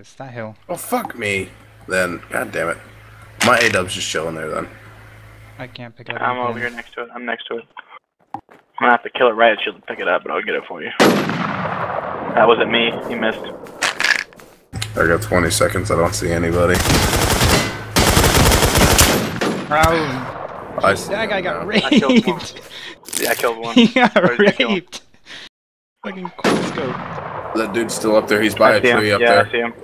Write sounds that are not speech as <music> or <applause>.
It's that hill. Oh fuck me. Then, god damn it. My A-dub's just chilling there then. I can't pick it up. I'm over here next to it. I'm next to it. I'm gonna have to kill it right shield to pick it up, but I'll get it for you. That wasn't me. You missed. I got 20 seconds, I don't see anybody. Bro, I see that guy got now. raped. I killed one. Yeah, I killed one. <laughs> he got raped. Fucking quick scope. That dude's still up there, he's by I a tree him. tree up yeah, there. I see him.